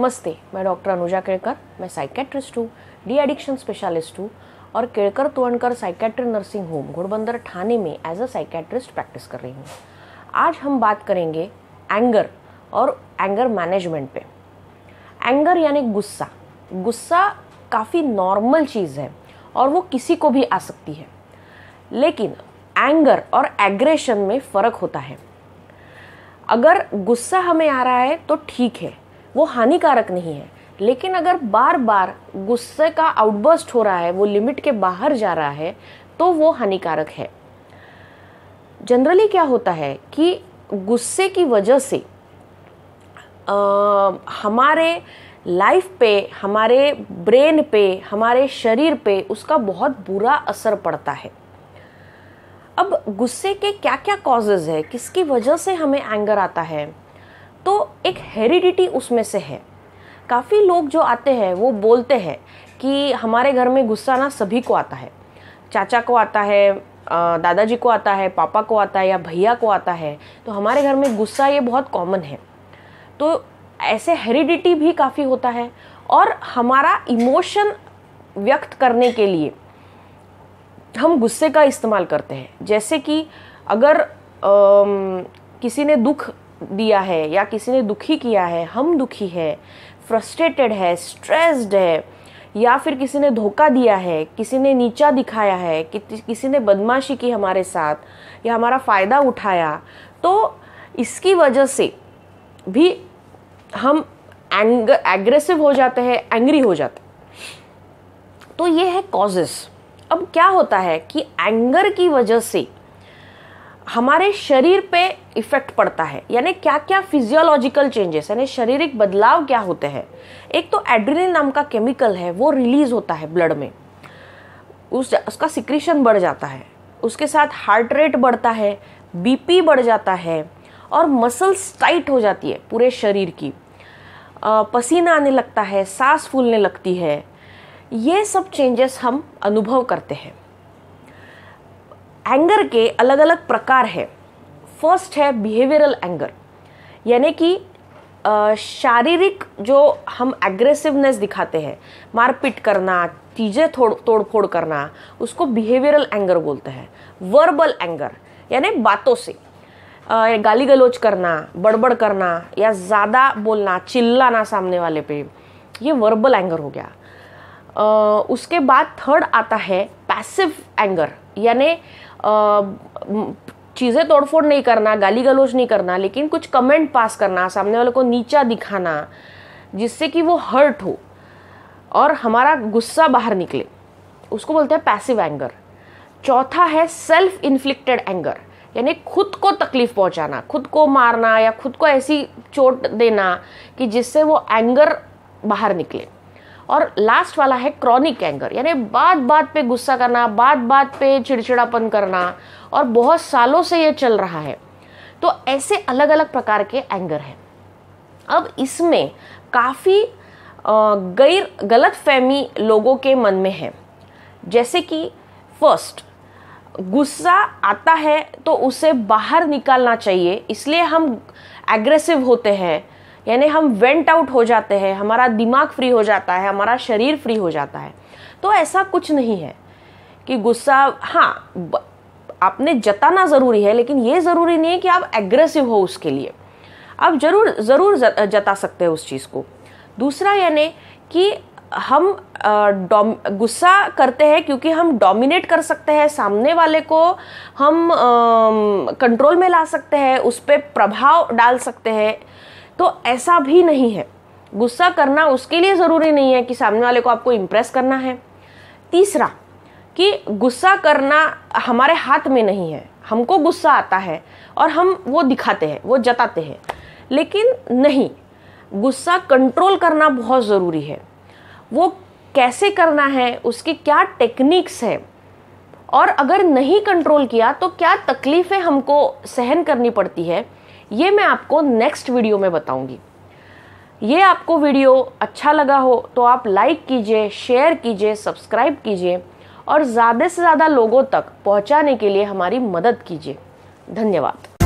नमस्ते, मैं डॉक्टर अनुजा केड़कर मैं साइकेट्रिस्ट हूँ डी एडिक्शन स्पेशलिस्ट हूँ और केड़कर तोड़कर psychiatry nursing home Ghodbunder Thane में एज अ साइकेट्रिस्ट प्रैक्टिस कर रही हूँ। आज हम बात करेंगे एंगर और एंगर मैनेजमेंट पे। एंगर यानी गुस्सा। गुस्सा काफ़ी नॉर्मल चीज़ है और वो किसी को भी आ सकती है। लेकिन एंगर और एग्रेशन में फ़र्क होता है। अगर गुस्सा हमें आ रहा है तो ठीक है वो हानिकारक नहीं है। लेकिन अगर बार बार गुस्से का आउटबर्स्ट हो रहा है वो लिमिट के बाहर जा रहा है तो वो हानिकारक है। जनरली क्या होता है कि गुस्से की वजह से आ, हमारे लाइफ पे हमारे ब्रेन पे हमारे शरीर पे उसका बहुत बुरा असर पड़ता है। अब गुस्से के क्या क्या कॉजेज है किसकी वजह से हमें एंगर आता है? तो एक हेरिडिटी उसमें से है। काफ़ी लोग जो आते हैं वो बोलते हैं कि हमारे घर में गुस्सा ना सभी को आता है। चाचा को आता है दादाजी को आता है पापा को आता है या भैया को आता है तो हमारे घर में गुस्सा ये बहुत कॉमन है। तो ऐसे हेरिडिटी भी काफ़ी होता है और हमारा इमोशन व्यक्त करने के लिए हम गुस्से का इस्तेमाल करते हैं। जैसे कि अगर आ, किसी ने दुख दिया है या किसी ने दुखी किया है हम दुखी है फ्रस्ट्रेटेड है स्ट्रेस्ड है या फिर किसी ने धोखा दिया है किसी ने नीचा दिखाया है कि, किसी ने बदमाशी की हमारे साथ या हमारा फ़ायदा उठाया तो इसकी वजह से भी हम एंगर एग्रेसिव हो जाते हैं एंग्री हो जाते तो ये है कॉजेस अब क्या होता है कि एंगर की वजह से हमारे शरीर पे इफ़ेक्ट पड़ता है। यानी क्या क्या फिजियोलॉजिकल चेंजेस यानी शारीरिक बदलाव क्या होते हैं? एक तो एड्रिनल नाम का केमिकल है, वो रिलीज़ होता है ब्लड में। उस उसका सिक्रीशन बढ़ जाता है। उसके साथ हार्ट रेट बढ़ता है बीपी बढ़ जाता है और मसल्स टाइट हो जाती है पूरे शरीर की। पसीना आने लगता है, सांस फूलने लगती है। ये सब चेंजेस हम अनुभव करते हैं। एंगर के अलग अलग प्रकार है। फ़र्स्ट है बिहेवियरल एंगर यानी कि शारीरिक जो हम एग्रेसिवनेस दिखाते हैं, मारपीट करना, चीज़ें तोड़ तोड़ फोड़ करना, उसको बिहेवियरल एंगर बोलते हैं। वर्बल एंगर यानी बातों से गाली गलोच करना, बड़बड़ करना, या ज़्यादा बोलना, चिल्लाना सामने वाले पे, ये वर्बल एंगर हो गया। उसके बाद थर्ड आता है पैसिव एंगर यानी चीज़ें तोड़फोड़ नहीं करना गाली गलोच नहीं करना, लेकिन कुछ कमेंट पास करना, सामने वाले को नीचा दिखाना, जिससे कि वो हर्ट हो और हमारा गुस्सा बाहर निकले। उसको बोलते हैं पैसिव एंगर चौथा है सेल्फ इन्फ्लिक्टेड एंगर यानी खुद को तकलीफ़ पहुंचाना, खुद को मारना या खुद को ऐसी चोट देना कि जिससे वो एंगर बाहर निकले। और लास्ट वाला है क्रॉनिक एंगर यानी बात बात पे गुस्सा करना बात बात पे चिड़चिड़ापन करना, और बहुत सालों से ये चल रहा है। तो ऐसे अलग अलग प्रकार के एंगर हैं। अब इसमें काफ़ी गैर गलत फहमी लोगों के मन में है। जैसे कि फ़र्स्ट गुस्सा आता है तो उसे बाहर निकालना चाहिए, इसलिए हम एग्रेसिव होते हैं यानी हम वेंट आउट हो जाते हैं, हमारा दिमाग फ्री हो जाता है, हमारा शरीर फ्री हो जाता है। तो ऐसा कुछ नहीं है कि गुस्सा हाँ आपने जताना ज़रूरी है, लेकिन ये ज़रूरी नहीं है कि आप एग्रेसिव हो उसके लिए। आप ज़रूर, ज़रूर जता सकते हैं उस चीज़ को। दूसरा यानी कि हम गुस्सा करते हैं क्योंकि हम डोमिनेट कर सकते हैं, सामने वाले को हम कंट्रोल में ला सकते हैं, उस पर प्रभाव डाल सकते हैं। तो ऐसा भी नहीं है। गुस्सा करना उसके लिए ज़रूरी नहीं है कि सामने वाले को आपको इम्प्रेस करना है। तीसरा, कि गुस्सा करना हमारे हाथ में नहीं है। हमको गुस्सा आता है और हम वो दिखाते हैं, वो जताते हैं। लेकिन नहीं, गुस्सा कंट्रोल करना बहुत ज़रूरी है। वो कैसे करना है, उसकी क्या टेक्निक्स है? और अगर नहीं कंट्रोल किया तो क्या तकलीफ़ें हमको सहन करनी पड़ती है? ये मैं आपको नेक्स्ट वीडियो में बताऊँगी। ये आपको वीडियो अच्छा लगा हो तो आप लाइक कीजिए शेयर कीजिए सब्सक्राइब कीजिए और ज़्यादा से ज़्यादा लोगों तक पहुँचाने के लिए हमारी मदद कीजिए। धन्यवाद।